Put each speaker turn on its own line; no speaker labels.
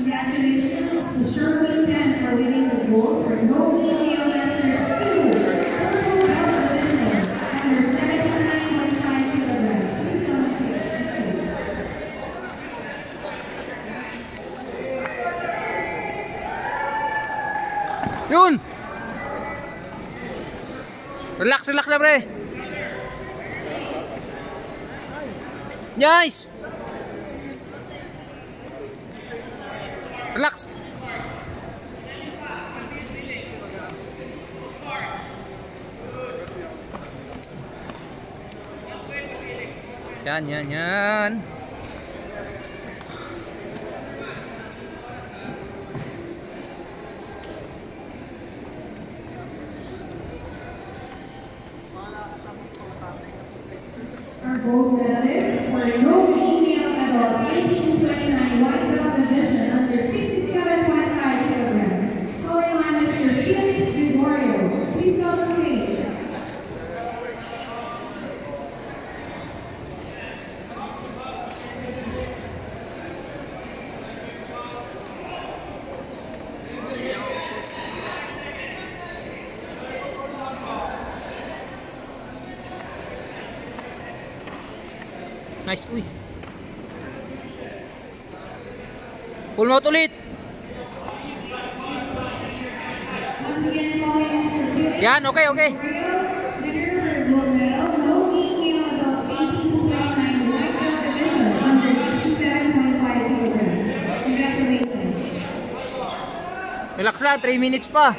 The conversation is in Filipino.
Congratulations to Sherwin Penn for winning the gold for No Video Masters 2. Purple Belt Division, under 79.5 kilograms. Please.
Yun! Relax, relax na. Nice! Relax. Yan, yan, yan.
Our gold medalist for No Female 29 White Belt Division under 67.5 kilograms. Congratulations.
Relax lang, 3 minutes pa.